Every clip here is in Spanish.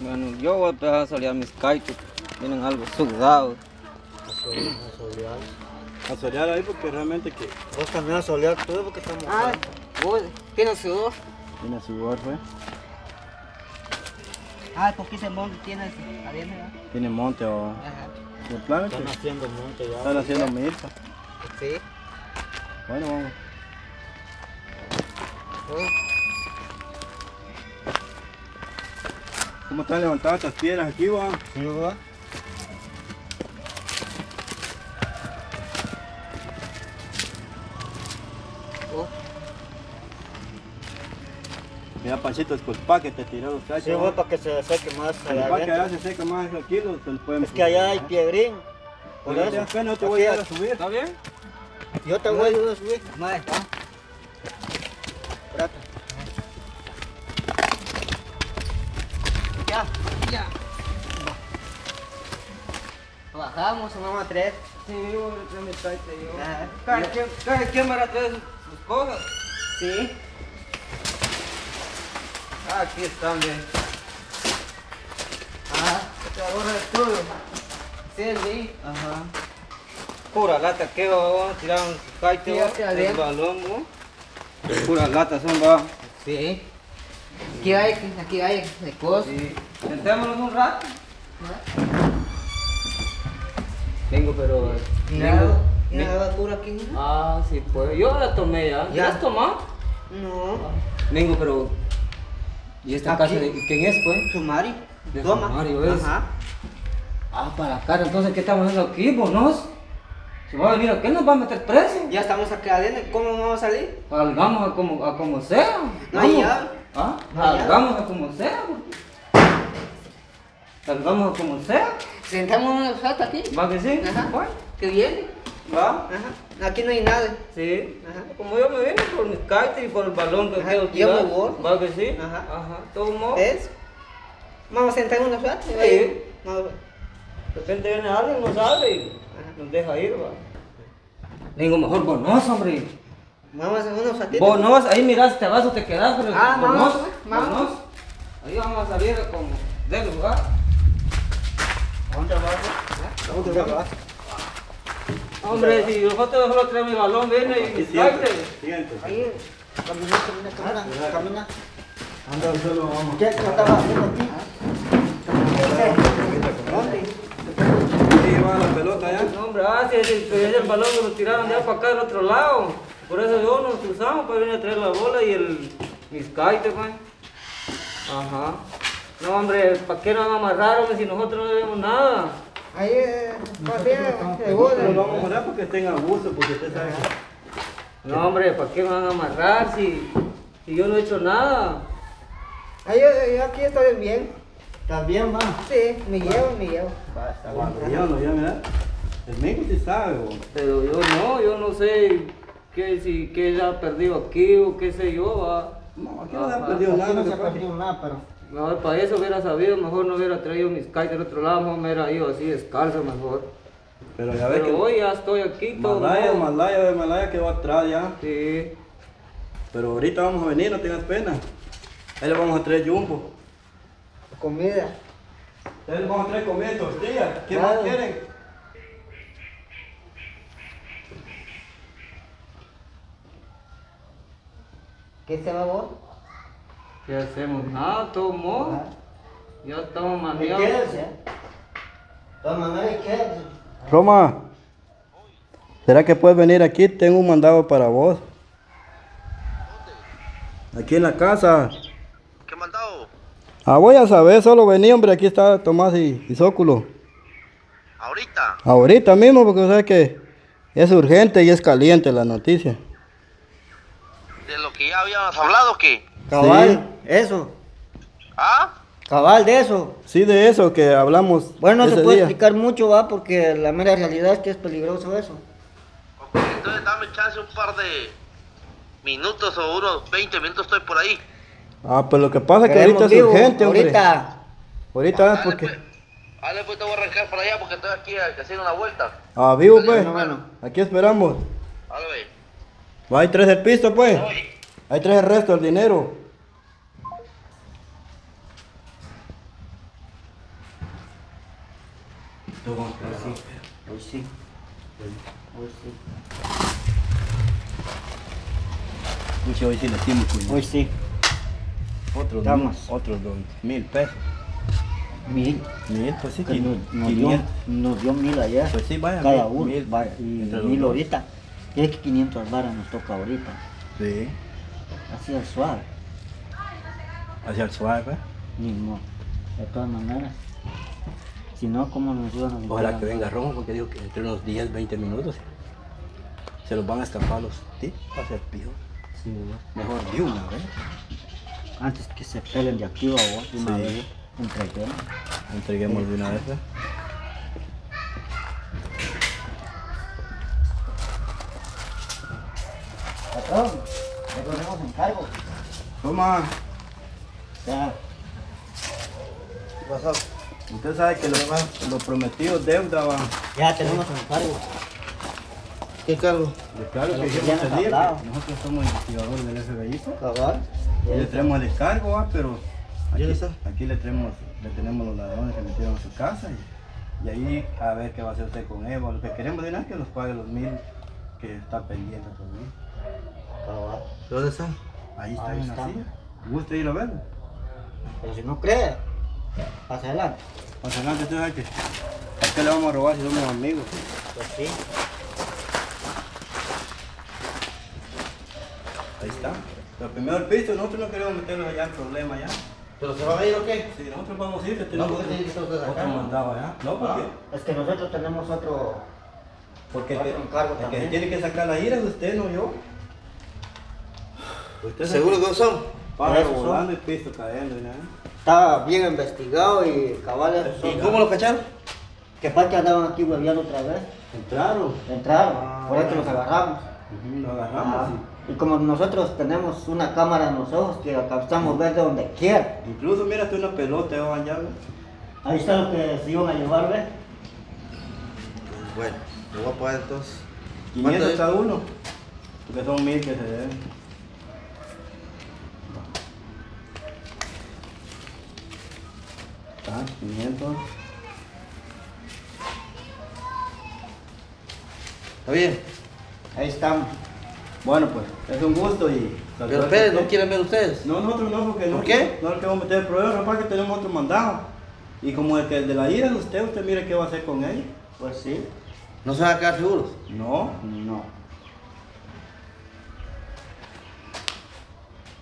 Bueno, yo voy a empezar a solear mis caitos. Vienen algo sudados. A solear. A solear. A solear ahí porque realmente que... Vos también a solear todo porque estamos... Ah, vos, ¿tienes sudor? Tiene sudor, pues. Ah, poquito monte tienes adentro, ¿verdad? Tiene monte o... Ajá. De plano que Están haciendo monte ya. están haciendo milpa. Sí. Bueno, vamos. Oh. ¿Cómo están levantadas estas piedras aquí, va? Sí, va. Oh. Mira, Panchito, disculpa que te tiró los cachos. Sí, va para que se seque más allá Disculpa que allá adentro. se seca más aquí, los se pueden... Es que allá hay piedrín. Por eso. no te voy a ayudar a subir. ¿Está bien? Yo te voy a ayudar a subir. Madre, ah. Bajamos, vamos a traer. Sí, yo voy a traer mis caitos yo. Quien, cada quien va a traer sus cosas. Sí. Ah, aquí están bien. Ah, te ahorra el todo. Sí. Ajá. Pura lata que va a tirar un kite, Sí, va, hacia el balón, ¿no? Pura lata son, va. Sí. Aquí hay, aquí hay de cosas. Sí. Sentémonos un rato. Tengo, pero. Tengo- mira la basura aquí. Ah, sí, pues. Yo la tomé ya. Ya. ¿Ya has tomado? No. Vengo, pero. ¿Y esta Aquí. casa de quién es, pues? Sumari. De Toma. Mario es. Ajá. Ah, para acá, entonces, ¿qué estamos haciendo aquí, bonos? Si va a venir aquí, nos va a meter preso. Ya estamos aquí adentro. ¿Cómo vamos a salir? Salgamos a como, a como sea. No hay Vamos. llave. ¿Ah? Salgamos a como sea. Salgamos a como sea. Sentamos una sata aquí. ¿Va que sí? Ajá. Que viene. ¿Va? Ajá. Aquí no hay nada. Sí. Ajá. Como yo me vine por mis kites y por el balón que quiero yo tirar. me voy. ¿Va que sí? Ajá. Ajá. ¿Ves? Vamos a sentar una sata. Sí. De repente viene alguien, nos abre y nos deja ir, va. Digo, mejor bonos, hombre. Vamos a hacer unos satitos. Bonos, ahí miras, te vas o te quedas, pero Ah, bonos, vamos, pues, vamos. bonos. Ahí vamos a salir como del lugar. Hombre, si nosotros solo traemos mi balón, viene y. Siguiente. Ahí. Camina, camina, camina. Camina. Anda, solo vamos. ¿Qué estaba haciendo aquí? Va la pelota ya. No, hombre, ah, si es el, el balón que lo tiraron ya para acá del otro lado. Por eso yo nos cruzamos para venir a traer la bola y el mis kites, pues. Ajá. No, hombre, ¿para qué nos van a amarrar, hombre, si nosotros no debemos nada? Ahí, eh, de Pero boda. lo vamos a poner porque estén a gusto, porque usted sabe que... No, hombre, ¿para qué me van a amarrar si, si yo no he hecho nada? Ahí, yo, yo aquí estoy bien. ¿Estás bien, va? Sí, me llevo, me llevo. Va, está bien. ya no, ya mira. El médico sí sabe. Pero yo no, yo no sé qué, si qué se ha perdido aquí o qué sé yo, va. No, aquí no se ha perdido Aquí nada. no lo se ha perdido nada, pero... Mejor para eso hubiera sabido, mejor no hubiera traído mis kites del otro lado, mejor me hubiera ido así descalzo mejor. Pero ya ves Pero que hoy ya estoy aquí todo. Malaya, modo. Malaya, de Malaya quedó atrás ya. Sí. Pero ahorita vamos a venir, no tengas pena. Ahí le vamos a traer jumbo. Comida. Ahí le vamos a traer comida tortillas. ¿Qué Claro. más quieren? ¿Qué se va vos? ¿Qué hacemos? Nada, todo modo. Ya estamos ¿Me maneados. quedas, ya? Toma. Roma, ¿será que puedes venir aquí? Tengo un mandado para vos. Aquí en la casa. ¿Qué mandado? Ah, voy a saber, solo vení, hombre. Aquí está Tomás y, y Zóculo. Ahorita. Ahorita mismo, porque sabes que es urgente y es caliente la noticia. ¿De lo que ya habíamos hablado o qué? Cabal, eso. ¿Ah? Cabal de eso. Sí, de eso que hablamos. Bueno, no se puede día. explicar mucho, va, porque la mera realidad es que es peligroso eso. Ok, entonces dame chance un par de minutos o unos 20 minutos estoy por ahí. Ah, pues lo que pasa es que ahorita es urgente, hombre. Ahorita. Ahorita es porque. pues. Dale, pues te voy a arrancar por allá porque estoy aquí a- haciendo una vuelta. Ah, vivo, pues. Aquí esperamos. Dale, ve. Va, hay tres el pisto, pues. Hay tres el resto, el dinero. Hoy sí. Hoy sí. Mucho hoy sí le hicimos cuñado. Hoy sí. Otros Estamos. mil, otros dos mil pesos. Mil. Mil, pues sí, Que nos, dio, 500. nos dio mil ayer. Pues sí, vaya, Cada mil, uno. mil, vaya, y mil dos. ahorita. Y es que 500 varas nos toca ahorita. Sí, Así al suave. hacia el suave, pues. Ni modo. De todas maneras. Si no, ¿cómo nos iban a Ojalá que venga Rojo, porque digo que entre unos 10, 20 minutos se los van a escapar los tipos, a ser pijo. Sí. Mejor de una vez. Antes que se pelen de aquí a vos, de una Sí. vez. Entreguemos. Entreguemos de una vez. ¿eh? Patrón, le ponemos encargo. Toma, Ya. ¿qué pasó? Usted sabe que lo, lo prometido deuda, va. Ya tenemos encargo. ¿Qué cargo? Claro Lo que que hablaba. que nosotros somos investigadores del FBI, pues. Cabal. Y le traemos el descargo, va, pero aquí, ¿Ya está? aquí le, traemos, le tenemos los ladrones que metieron a su casa y, y ahí a ver qué va a hacer usted con Eva. Lo que queremos de una es que nos pague los mil que está pendiente todavía. Cabal. ¿Dónde están? Ahí está Ahí en la está. silla. ¿Gusta ir a verlo? Pero si no cree, pasa adelante. Más adelante usted sabe que ¿a qué le vamos a robar si somos amigos? Pues sí. Ahí está. Pero primero el piso, nosotros no queremos meternos allá en problemas ya. ¿Pero se van a ir o qué? Sí, nosotros vamos a ir, que No, tenemos porque acá. otro mandado allá. No, porque, Es que nosotros tenemos otro. porque el Otro que, encargo el que también. tiene que sacar la ira es usted, no yo. Usted ¿Seguro que no son? Son. volando y piso cayendo y Está bien investigado y cabal. esos ¿Y cómo lo cacharon? Que para que andaban aquí hueveando otra vez. Entraron. Entraron, Ah, por eso los agarramos. Ujú, Lo agarramos Ah, y como nosotros tenemos una cámara en los ojos que alcanzamos ver de donde quiera. incluso mírate una pelota de allá. ¿ves? Ahí está lo que se iban a llevar, ¿ves? Bueno, lo voy a pagar entonces. 500 es? cada uno. Porque son mil que se deben. Está, 500. ¿Está bien? Ahí estamos. Bueno, pues, es un gusto y... Pero esperen, ¿no quieren ver ustedes? No, nosotros no, porque no, ¿Por qué? no le queremos meter el problema, rapaz, que tenemos otro mandado. Y como el que el de la ira es usted, usted mire qué va a hacer con él. Pues sí. ¿No se van a quedar seguros? No, No.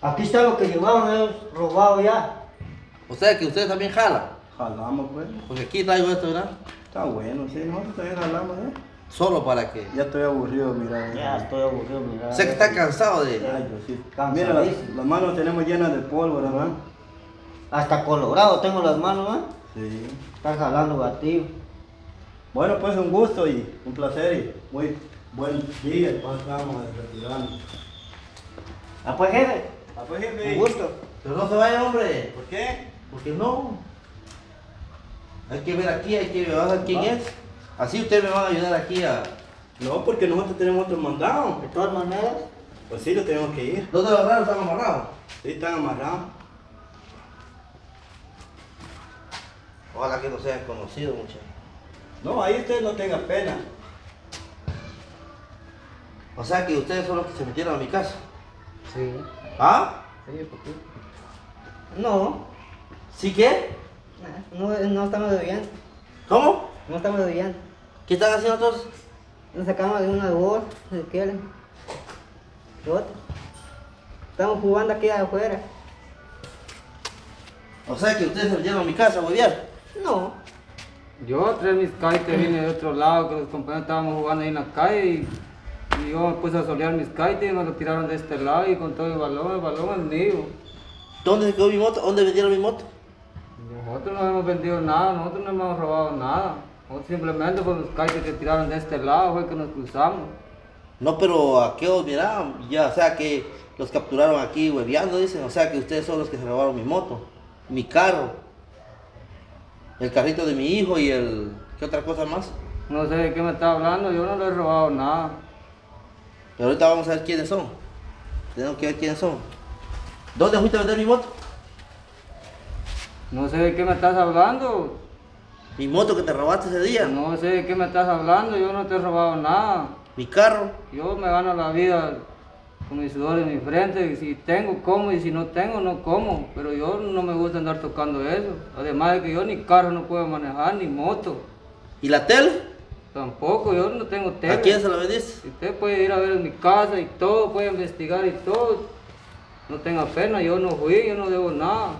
Aquí está lo que llevaban ellos robado ya. O sea que ustedes también jalan. jalamos pues. Porque aquí traigo esto, ¿verdad? Está bueno, sí, nosotros también jalamos, ¿eh? Solo para que. Ya estoy aburrido, mira. Ya estoy aburrido, mira. Sé que está cansado de. Ay, Diosito. Cansadísimo. Mira, las, las manos tenemos llenas de polvo, ¿verdad? Hasta colorado tengo las manos, ¿eh? Sí. Está jalando gatillo. Bueno, pues un gusto y un placer y muy buen día. Pasamos a retirarnos. Ah, pues jefe. Ah, pues, jefe. Un gusto. Pero no se vayan, hombre. ¿Por qué? Porque no. Hay que ver aquí, hay que ver quién es. Así ustedes me van a ayudar aquí a. No, porque nosotros tenemos otro mandado. De todas maneras, Pues sí, lo tenemos que ir. ¿Dónde los raros están amarrados? Sí, están amarrados. Ojalá que no sean conocidos, muchachos. No, ahí usted no tenga pena. O sea que ustedes son los que se metieron a mi casa. sí. ¿Ah? Sí, porque... No, ¿Sí qué? no, no estamos bebiendo. ¿Cómo? No estamos bebiendo. ¿Qué están haciendo todos? Nos sacamos de una voz, si quieren. De otra. Estamos jugando aquí afuera. O sea que ustedes se metieron a mi casa a huevear. No. Yo traía mis kites, vine de otro lado, que los compañeros estábamos jugando ahí en la calle y, y yo me puse a solear mis kites y me lo tiraron de este lado y con todo el balón, el balón es mío. ¿Dónde se quedó mi moto? ¿Dónde vendieron mi moto? Nosotros no hemos vendido nada, nosotros no hemos robado nada. Nosotros simplemente por los kites que tiraron de este lado fue que nos cruzamos. No, pero a qué os miraron, ya, o sea que los capturaron aquí hueveando, dicen, o sea que ustedes son los que se robaron mi moto, mi carro, el carrito de mi hijo y el, ¿qué otra cosa más? No sé de qué me está hablando, yo no le he robado nada. Pero ahorita vamos a ver quiénes son, tenemos que ver quiénes son. ¿Dónde fuiste a vender mi moto? No sé de qué me estás hablando. Mi moto que te robaste ese día. No sé de qué me estás hablando, yo no te he robado nada. Mi carro. Yo me gano la vida con mi sudor en mi frente. Si tengo, como y si no tengo, no como. Pero yo no me gusta andar tocando eso. Además de que yo ni carro no puedo manejar, ni moto. ¿Y la tele? Tampoco, yo no tengo tele. ¿A quién se la vendiste? Usted puede ir a ver en mi casa y todo, puede investigar y todo. No tenga pena, yo no fui, yo no debo nada.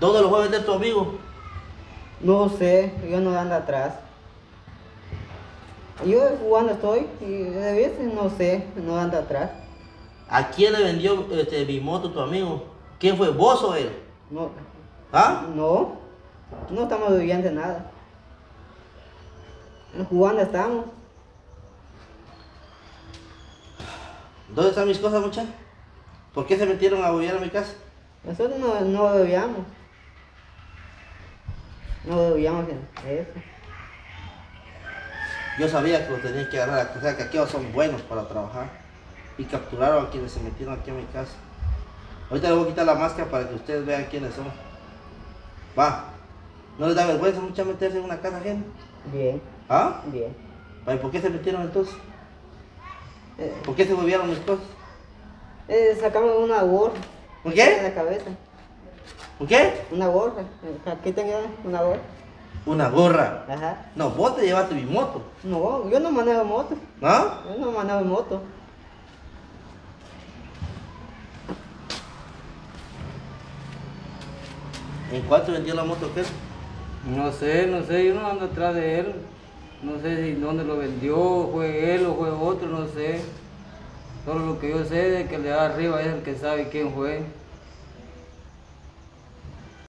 ¿Dónde lo fue a vender tu amigo? No sé, yo no ando atrás. Yo jugando estoy y de veces no sé, no ando atrás. ¿A quién le vendió este, mi moto tu amigo? ¿Quién fue, vos o él? No, ¿Ah? no, no estamos viviendo nada. Jugando estamos. ¿Dónde están mis cosas, muchachos? ¿Por qué se metieron a volver a mi casa? Nosotros no, no bebíamos. No bebíamos en eso. Yo sabía que los tenían que agarrar, o sea que aquellos son buenos para trabajar. Y capturaron a quienes se metieron aquí en mi casa. Ahorita les voy a quitar la máscara para que ustedes vean quiénes son. Va. ¿No les da vergüenza mucho meterse en una casa ajena? Bien, ¿Ah? bien. ¿Y por qué se metieron entonces? Eh, ¿Por qué se volvieron mis cosas? eh, sacamos una gorra ¿Por qué? la cabeza. ¿Por qué? Una gorra. Aquí tenía una gorra. Una gorra. Ajá. No, vos te llevaste mi moto. No, yo no manejo moto. ¿No? Yo no manejo moto. ¿En cuánto vendió la moto aquel? No sé, no sé, yo no ando atrás de él. No sé si dónde lo vendió, fue él o fue otro, no sé. Solo lo que yo sé es que el de arriba es el que sabe quién fue.